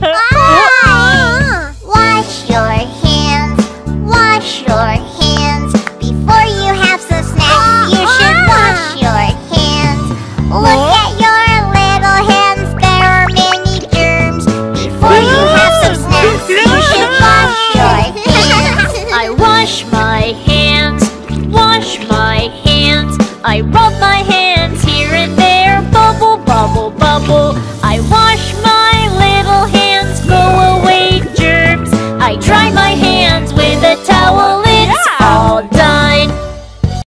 Wash your hands, wash your hands. Before you have some you should wash your hands. Look at your little hands, there are many germs. Before you have some you should wash your hands. I wash my hands, wash my hands. I rub my hands hands with a